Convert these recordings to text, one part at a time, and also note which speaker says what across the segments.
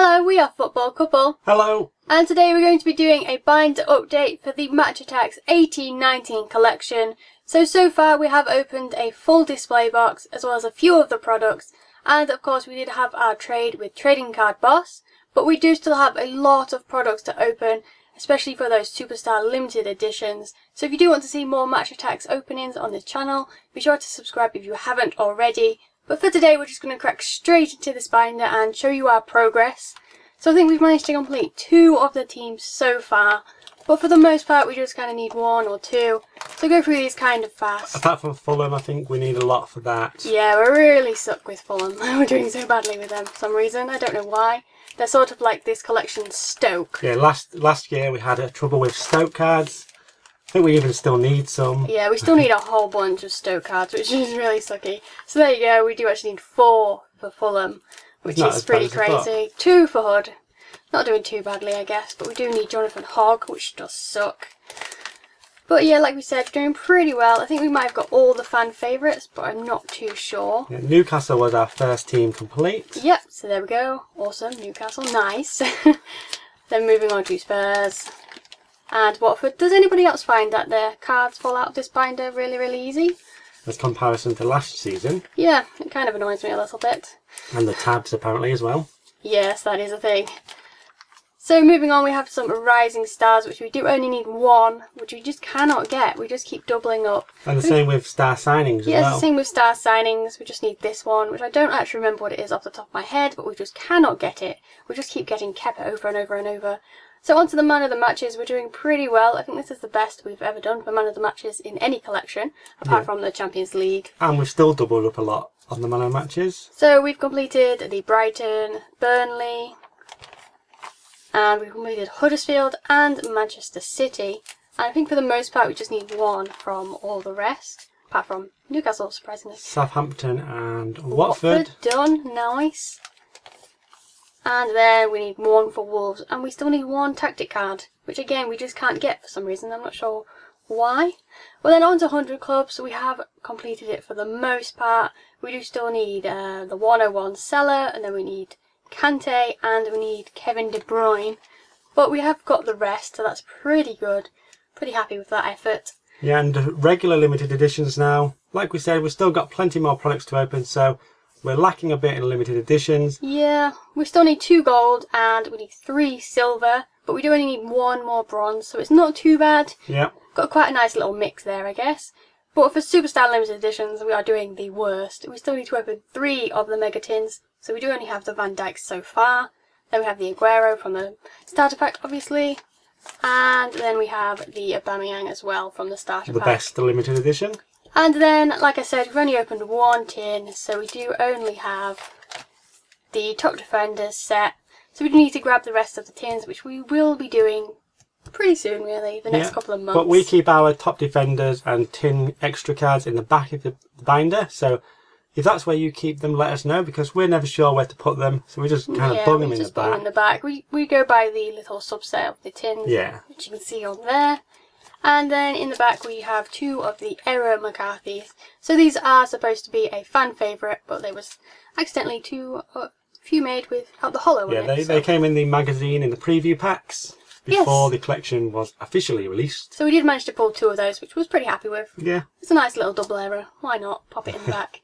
Speaker 1: Hello, we are Football Couple,
Speaker 2: Hello.
Speaker 1: and today we're going to be doing a binder update for the Match Attax 1819 collection. So, so far we have opened a full display box as well as a few of the products, and of course we did have our trade with Trading Card Boss, but we do still have a lot of products to open, especially for those Superstar limited editions. So if you do want to see more Match Attax openings on this channel, be sure to subscribe if you haven't already. But for today we're just going to crack straight into this binder and show you our progress. So I think we've managed to complete two of the teams so far, but for the most part we just kind of need one or two. So go through these kind of fast.
Speaker 2: Apart from Fulham, I think we need a lot for that.
Speaker 1: Yeah, we're really stuck with Fulham. we're doing so badly with them for some reason. I don't know why. They're sort of like this collection Stoke.
Speaker 2: Yeah, last last year we had a trouble with Stoke cards. I think we even still need some.
Speaker 1: Yeah, we still need a whole bunch of Stoke cards, which is really sucky. So there you go, we do actually need four for Fulham, which is pretty
Speaker 2: bad as I thought.
Speaker 1: crazy. Two for Hood. Not doing too badly, I guess, but we do need Jonathan Hogg, which does suck. But yeah, like we said, doing pretty well. I think we might have got all the fan favourites, but I'm not too sure.
Speaker 2: Yeah, Newcastle was our first team complete.
Speaker 1: Yep, so there we go. Awesome, Newcastle, nice. then moving on to Spurs and Watford. Does anybody else find that their cards fall out of this binder really, really easy?
Speaker 2: As comparison to last season,
Speaker 1: Yeah, it kind of annoys me a little bit.
Speaker 2: and the tabs apparently as well.
Speaker 1: Yes, that is a thing. So moving on, we have some Rising Stars, which we do only need one, which we just cannot get. We just keep doubling up.
Speaker 2: And the same with star signings as
Speaker 1: Yeah,
Speaker 2: well.
Speaker 1: the same with Star Signings. We just need this one, which I don't actually remember what it is off the top of my head, but we just cannot get it. We just keep getting Kepa over and over and over. So onto the man of the matches, we're doing pretty well. I think this is the best we've ever done for man of the matches in any collection, apart
Speaker 2: Yeah.
Speaker 1: from the Champions League.
Speaker 2: And we've still doubled up a lot on the man of the matches.
Speaker 1: So we've completed the Brighton, Burnley, and we've completed Huddersfield and Manchester City. And I think for the most part we just need one from all the rest, apart from Newcastle, surprisingly.
Speaker 2: Southampton and Watford.
Speaker 1: done, nice. And then we need one for Wolves, and we still need one tactic card, which again we just can't get for some reason. I'm not sure why. Well, then on to 100 clubs. We have completed it for the most part. We do still need uh, the 101 Seller, and then we need Kante, and we need Kevin De Bruyne. But we have got the rest, so that's pretty good. Pretty happy with that effort.
Speaker 2: Yeah, and regular limited editions now. Like we said, we've still got plenty more products to open, so we're lacking a bit in limited editions.
Speaker 1: Yeah, we still need two gold and we need three silver, but we do only need one more bronze, so it's not too bad.
Speaker 2: Yeah,
Speaker 1: Got quite a nice little mix there, I guess. But for Superstar Limited Editions, we are doing the worst. We still need to open three of the Mega Tins, so we do only have the Van Dijk so far. Then we have the Aguero from the starter pack, obviously. And then we have the Aubameyang as well from the starter
Speaker 2: the
Speaker 1: pack.
Speaker 2: The best limited edition.
Speaker 1: And then, like I said, we've only opened one tin, so we do only have the top defenders set. So we do need to grab the rest of the tins, which we will be doing pretty soon, really, the next
Speaker 2: Yeah,
Speaker 1: couple of months.
Speaker 2: But we keep our top defenders and tin extra cards in the back of the binder. So if that's where you keep them, let us know because we're never sure where to put them. So we just kind
Speaker 1: yeah,
Speaker 2: of bung them in the
Speaker 1: just put them
Speaker 2: back.
Speaker 1: in the back. We we go by the little subset of the tins,
Speaker 2: Yeah.
Speaker 1: which you can see on there. And then in the back we have two of the Error McCarthy's. So these are supposed to be a fan favourite, but there was accidentally two, a uh, few made without the hollow
Speaker 2: Yeah,
Speaker 1: in
Speaker 2: they,
Speaker 1: it.
Speaker 2: they
Speaker 1: so-
Speaker 2: came in the magazine in the preview packs before
Speaker 1: Yes.
Speaker 2: the collection was officially released.
Speaker 1: So we did manage to pull two of those, which was pretty happy with.
Speaker 2: Yeah.
Speaker 1: It's a nice little double error. Why not? Pop it in the back.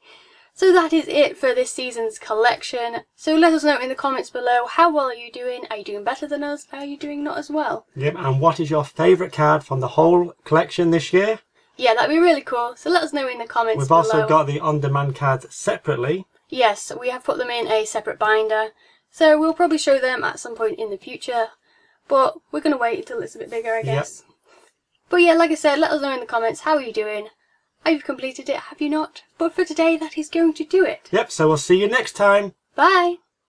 Speaker 1: So that is it for this season's collection. So let us know in the comments below how well are you doing? Are you doing better than us? Are you doing not as well?
Speaker 2: Yep. And what is your favourite card from the whole collection this year?
Speaker 1: Yeah, that'd be really cool. So let us know in the comments
Speaker 2: We've
Speaker 1: below.
Speaker 2: also got the on-demand cards separately.
Speaker 1: Yes, we have put them in a separate binder. So we'll probably show them at some point in the future. But we're going to wait until it's a bit bigger, I guess. But yeah, like I said, let us know in the comments how are you doing? Have completed it? Have you not? But for today, that is going to do it.
Speaker 2: Yep. So we'll see you next time.
Speaker 1: Bye!